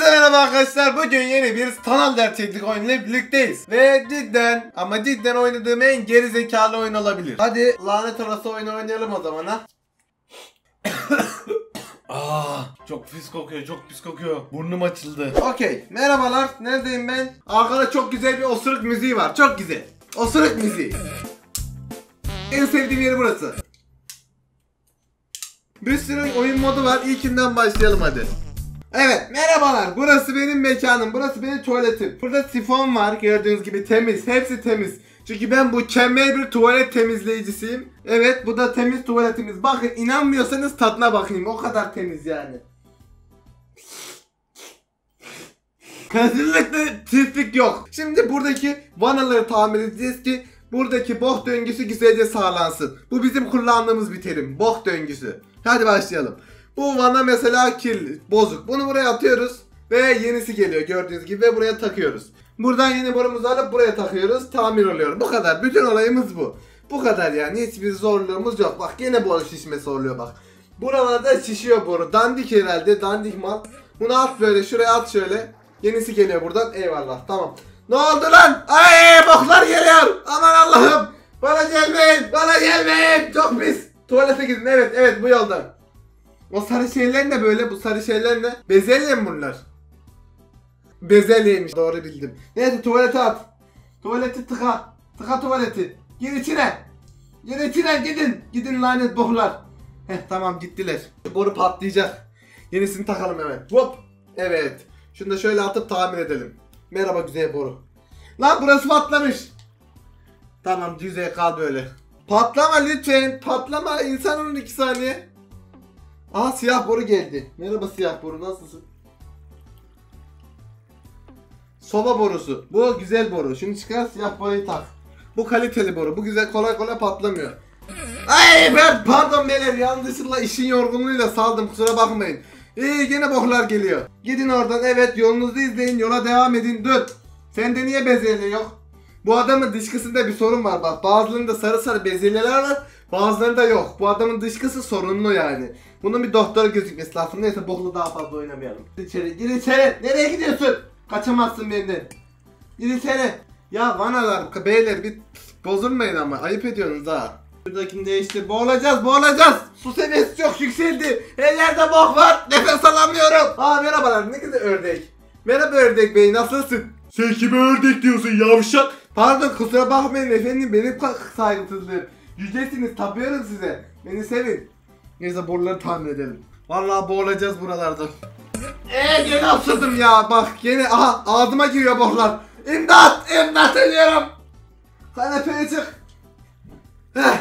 Hepinize merhaba arkadaşlar. Bugün yeni bir sanal gerçeklik oyunuyla birlikteyiz. Ve cidden ama cidden oynadığım en geri zekalı oyun olabilir. Hadi lanet olası oyunu oynayalım o zaman ha. Ah, çok pis kokuyor, çok pis kokuyor. Burnum açıldı. Okey, merhabalar. Neredeyim ben? Arkada çok güzel bir osuruk müziği var. Çok güzel. Osuruk müziği. En sevdiğim yeri burası. Bir sürü oyun modu var. İlkinden başlayalım hadi. Evet merhabalar. Burası benim mekanım burası benim tuvaletim. Burada sifon var gördüğünüz gibi temiz hepsi temiz. Çünkü ben mükemmel bir tuvalet temizleyicisiyim. Evet bu da temiz tuvaletimiz. Bakın inanmıyorsanız tadına bakayım. O kadar temiz yani. Kesinlikle pislik yok. Şimdi buradaki vanaları tamir edeceğiz ki Buradaki bok döngüsü güzelce sağlansın. Bu bizim kullandığımız bir terim bok döngüsü. Hadi başlayalım bu vana mesela kirli, bozuk. Bunu buraya atıyoruz ve yenisi geliyor gördüğünüz gibi ve buraya takıyoruz. Buradan yeni borumuzu alıp buraya takıyoruz. Tamir oluyor. Bu kadar. Bütün olayımız bu. Bu kadar yani. Hiçbir zorluğumuz yok. Bak yine boru şişmesi oluyor bak. Buralarda şişiyor boru. Dandik herhalde. Dandik mal. Bunu at böyle. Şuraya at şöyle. Yenisi geliyor buradan. Eyvallah. Tamam. Ne oldu lan? Ay boklar geliyor. Aman Allah'ım. Bana gelmeyin. Bana gelmeyin. Çok pis. Tuvalete gidin. Evet evet bu yoldan. O sarı şeyler ne böyle? Bu sarı şeyler ne? Bezelye mi bunlar? Bezelyeymiş. Doğru bildim. Neyse tuvalete at. Tuvaleti tıka. Tıka tuvaleti. Gir içine. Gir içine gidin. Gidin lanet boklar. Heh tamam gittiler. Boru patlayacak. Yenisini takalım hemen. Hop. Evet. Şunu da şöyle atıp tamir edelim. Merhaba güzel boru. Lan burası patlamış. Tamam düzey kal böyle. Patlama lütfen. Patlama. İnsanın iki saniye. Aa siyah boru geldi. Merhaba siyah boru nasılsın? Soba borusu. Bu güzel boru. Şimdi çıkar siyah boruyu tak. Bu kaliteli boru. Bu güzel kolay kolay patlamıyor. Ay ben pardon beyler yanlışlıkla işin yorgunluğuyla saldım kusura bakmayın. İyi gene boklar geliyor. Gidin oradan evet yolunuzu izleyin yola devam edin dur. Sende niye bezelye yok? Bu adamın dışkısında bir sorun var bak. Bazılarında sarı sarı bezelyeler var. Bazılarında yok. Bu adamın dışkısı sorunlu yani. Bunun bir doktor gözükmesi lazım. Neyse boklu daha fazla oynamayalım. İçeri, gir içeri. Nereye gidiyorsun? Kaçamazsın benden. Gir içeri. Ya vanalar, beyler bir bozulmayın ama. Ayıp ediyorsunuz ha. Şuradakini değiştir. Boğulacağız, boğulacağız. Su seviyesi çok yükseldi. Her yerde bok var. Nefes alamıyorum. Aa merhabalar. Ne güzel ördek. Merhaba ördek bey, nasılsın? Sen kime ördek diyorsun yavşak? Pardon kusura bakmayın efendim benim saygısızlığım. Yücesiniz tapıyorum size. Beni sevin. Neyse boruları tamir edelim. Vallahi boğulacağız buralarda. Eee gene osurdum ya bak gene aha ağzıma giriyor borular. İmdat imdat ölüyorum. Kanepeye çık. Heh.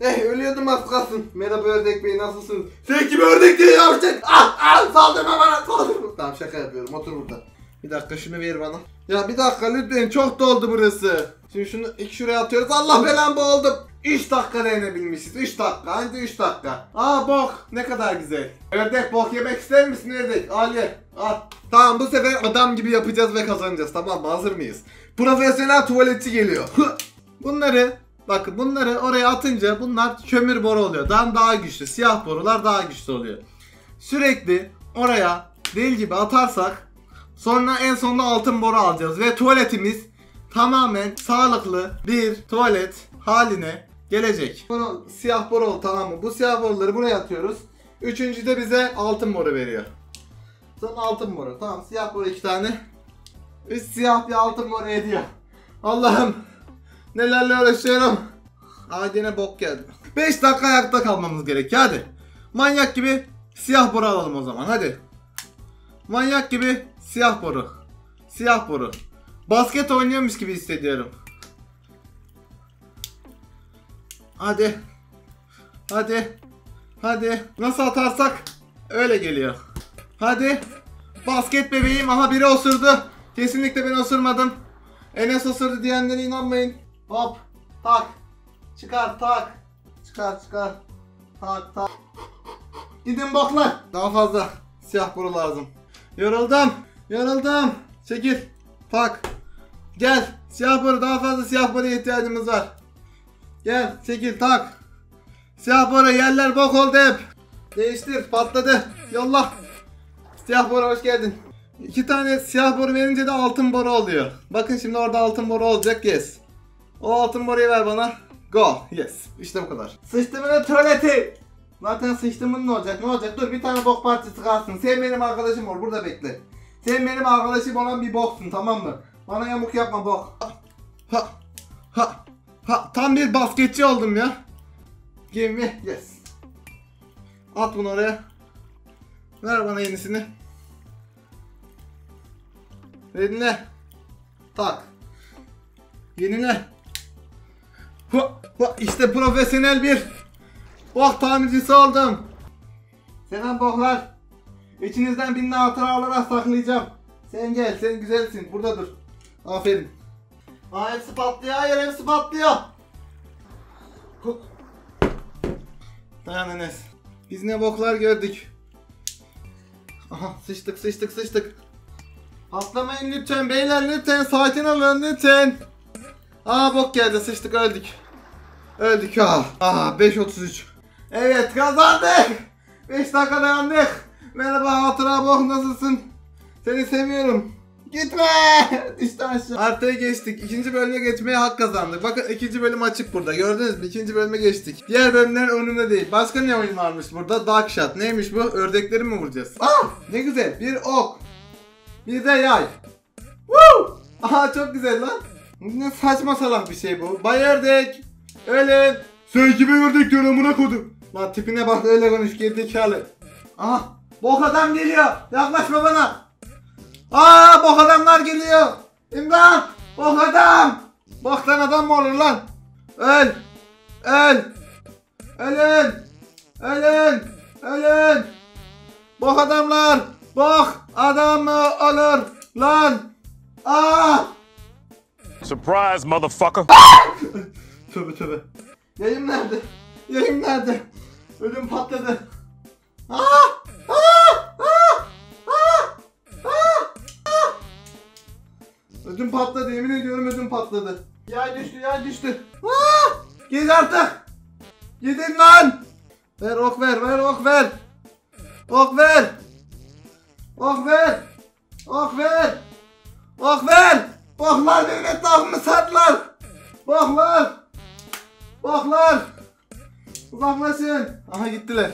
Eh ölüyordum az kalsın. Merhaba ördek bey nasılsınız? Sen kimi ördek diye yavşak? Ah ah saldırma bana saldırma. Tamam şaka yapıyorum otur burada. Bir dakika şunu ver bana. Ya bir dakika lütfen çok doldu burası. Şimdi şunu ilk şuraya atıyoruz. Allah belamı boğuldum. 3 dakika denebilmişiz. 3 dakika. Anca 3 dakika. Aa bok. Ne kadar güzel. Ördek bok yemek ister misin ördek? Al ye. Al. Tamam bu sefer adam gibi yapacağız ve kazanacağız. Tamam mı? Hazır mıyız? Profesyonel tuvaletçi geliyor. bunları bakın bunları oraya atınca bunlar kömür boru oluyor. Daha daha güçlü. Siyah borular daha güçlü oluyor. Sürekli oraya değil gibi atarsak sonra en sonunda altın boru alacağız ve tuvaletimiz tamamen sağlıklı bir tuvalet haline gelecek. Bunu siyah boru oldu tamam mı? Bu siyah boruları buraya atıyoruz. Üçüncü de bize altın boru veriyor. Son altın boru. Tamam siyah boru iki tane. Üç siyah bir altın boru ediyor. Allah'ım nelerle uğraşıyorum. Aa yine bok geldi. 5 dakika ayakta kalmamız gerekiyor hadi. Manyak gibi siyah boru alalım o zaman hadi. Manyak gibi siyah boru. Siyah boru. Basket oynuyormuş gibi hissediyorum. Hadi. Hadi. Hadi. Nasıl atarsak öyle geliyor. Hadi. Basket bebeğim. Aha biri osurdu. Kesinlikle ben osurmadım. Enes osurdu diyenlere inanmayın. Hop. Tak. Çıkar tak. Çıkar çıkar. Tak tak. Gidin boklar. Daha fazla siyah boru lazım. Yoruldum. Yoruldum. Çekil. Tak. Gel. Siyah boru daha fazla siyah boruya ihtiyacımız var. Gel çekil tak. Siyah boru yerler bok oldu hep. Değiştir patladı. Yolla. Siyah boru hoş geldin. İki tane siyah boru verince de altın boru oluyor. Bakın şimdi orada altın boru olacak yes. O altın boruyu ver bana. Go. Yes. İşte bu kadar. Sıçtımın tuvaleti. Zaten sıçtımın ne olacak? Ne olacak? Dur bir tane bok parçası kalsın. Sen benim arkadaşım ol. Burada bekle. Sen benim arkadaşım olan bir boksun tamam mı? Bana yamuk yapma bok. Ha. Ha. Ha. Tam bir basketçi oldum ya. Give me. Yes. At bunu oraya. Ver bana yenisini. Yenile. Tak. Yenile. Hu, hu, İşte profesyonel bir bok tamircisi oldum. Selam boklar. İçinizden birini hatıra saklayacağım. Sen gel, sen güzelsin. Burada dur. Aferin. Aa hepsi patlıyor, hayır hepsi patlıyor. Dayan Enes. Biz ne boklar gördük. Aha sıçtık sıçtık sıçtık. Atlamayın lütfen beyler lütfen sakin olun lütfen. Aa bok geldi sıçtık öldük. Öldük ah. Ah 5.33. Evet kazandık. 5 dakika dayandık. Merhaba hatıra bok nasılsın? Seni seviyorum. Gitme. Düştü aşağı. Artıya geçtik. İkinci bölüme geçmeye hak kazandık. Bakın ikinci bölüm açık burada. Gördünüz mü? İkinci bölüme geçtik. Diğer bölümler önünde değil. Başka ne oyun varmış burada? Dark Shot. Neymiş bu? Ördekleri mi vuracağız? Ah! Ne güzel. Bir ok. Bir de yay. Woo! Aha çok güzel lan. Ne saçma salak bir şey bu. Bay Ördek. Öyle. Sen kime ördek diyorsun amına kodum. Lan tipine bak öyle konuş gerizekalı. Aha. Bok adam geliyor. Yaklaşma bana. Aa bok adamlar geliyor. İmdat. Bok adam. Boktan adam mı olur lan? Öl. Öl. Ölün. Ölün. Ölün. Bok adamlar. Bok adam mı olur lan? Aa. Surprise, motherfucker. Tövbe tövbe. Yayım nerede? Yayım nerede? Ödüm patladı. Aa! Ödüm patladı yemin ediyorum ödüm patladı. Yay düştü yay düştü. Aa! Git artık. Gidin lan. Ver ok ver ver ok ver. Ok ver. Ok ver. Ok ver. Ok ver. Boklar benim etrafımı sardılar. Boklar. Boklar. Uzaklaşın. Aha gittiler.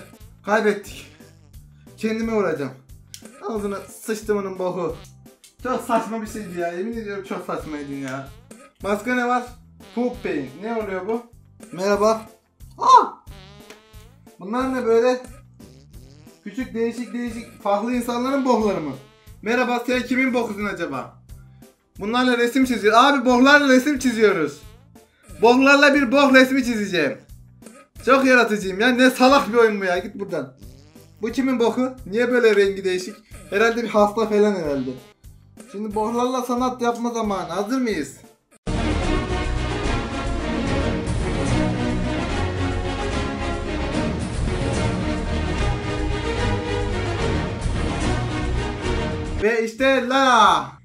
Kaybettik. Kendime vuracağım. Ağzına sıçtım onun boku. Çok saçma bir şeydi ya. Yemin ediyorum çok saçmaydı ya. Başka ne var? Poop pain. Ne oluyor bu? Merhaba. Aa! Bunlar ne böyle? Küçük değişik değişik farklı insanların bokları mı? Merhaba sen kimin bokusun acaba? Bunlarla resim çiziyor. Abi boklarla resim çiziyoruz. Boklarla bir bok resmi çizeceğim. Çok yaratıcıyım ya. Ne salak bir oyun bu ya. Git buradan. Bu kimin boku? Niye böyle rengi değişik? Herhalde bir hasta falan herhalde. Şimdi boklarla sanat yapma zamanı. Hazır mıyız? Ve işte la.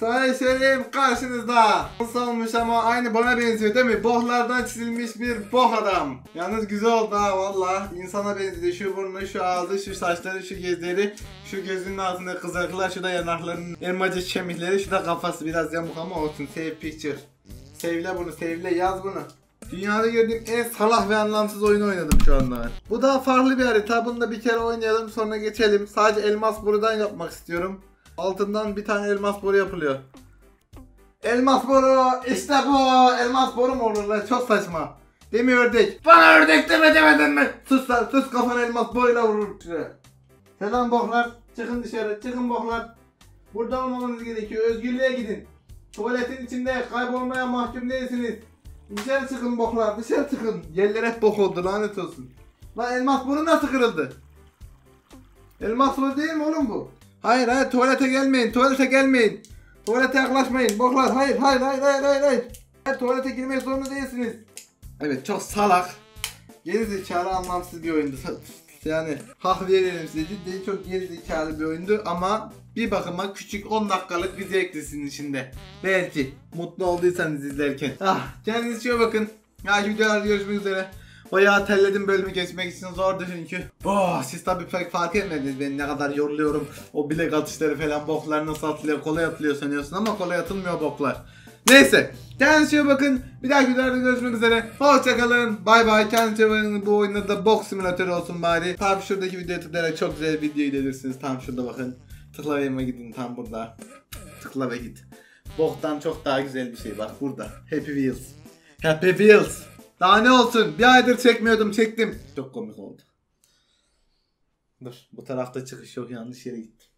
Sayın Şerif karşınızda. Nasıl ama aynı bana benziyor değil mi? Bohlardan çizilmiş bir boh adam. Yalnız güzel oldu ha valla. İnsana benziyor. Şu burnu, şu ağzı, şu saçları, şu gözleri, şu gözünün altında kızarıklar, şu da yanaklarının elmacık kemikleri, şu da kafası biraz yamuk ama olsun. Save picture. Sevle bunu, sevle yaz bunu. Dünyada gördüğüm en salah ve anlamsız oyunu oynadım şu anda. Bu daha farklı bir harita. Bunu da bir kere oynayalım sonra geçelim. Sadece elmas borudan yapmak istiyorum. Altından bir tane elmas boru yapılıyor. Elmas boru işte bu. Elmas boru mu olur lan? Çok saçma. Değil mi ördek? Bana ördek deme demedin mi? Sus lan sus kafana elmas boruyla vurur. Şuraya. Selam boklar. Çıkın dışarı. Çıkın boklar. Burada olmamanız gerekiyor. Özgürlüğe gidin. Tuvaletin içinde kaybolmaya mahkum değilsiniz. Dışarı çıkın boklar. Dışarı çıkın. Yerler hep bok oldu lanet olsun. Lan elmas boru nasıl kırıldı? Elmas boru değil mi oğlum bu? Hayır hayır tuvalete gelmeyin. Tuvalete gelmeyin. Tuvalete yaklaşmayın. Boklar hayır hayır hayır hayır hayır. hayır. Tuvalete girmek zorunda değilsiniz. Evet çok salak. Gerizekalı anlamsız bir oyundu. Yani hak verelim size cidden çok gerizekalı bir oyundu ama bir bakıma küçük 10 dakikalık bir zevklisinin içinde. Belki mutlu olduysanız izlerken. Ah kendinize iyi bakın. Ya videolarda görüşmek üzere. Bayağı terledim bölümü geçmek için zordu çünkü. Oh, siz tabii pek fark etmediniz ben ne kadar yoruluyorum. O bilek atışları falan boklar nasıl atılıyor kolay atılıyor sanıyorsun ama kolay atılmıyor boklar. Neyse. Kendinize bakın. Bir dahaki videoda görüşmek üzere. Hoşçakalın. Bay bay. Kendinize bakın. Bu oyunda da boks simülatörü olsun bari. Tam şuradaki videoya tıklayarak çok güzel video izlersiniz. Tam şurada bakın. Tıklayın ve gidin tam burada. Tıkla ve git. Boktan çok daha güzel bir şey bak burada. Happy Wheels. Happy Wheels. Daha ne olsun? Bir aydır çekmiyordum çektim. Çok komik oldu. Dur bu tarafta çıkış yok yanlış yere gittim.